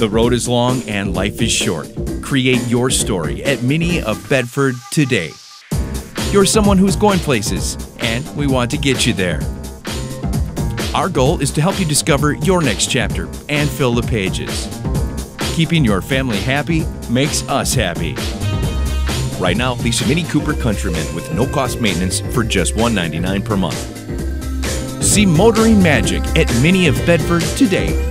The road is long and life is short. Create your story at Mini of Bedford today. You're someone who's going places, and we want to get you there. Our goal is to help you discover your next chapter and fill the pages. Keeping your family happy makes us happy. Right now, lease a Mini Cooper Countryman with no cost maintenance for just $199 per month. See motoring magic at Mini of Bedford today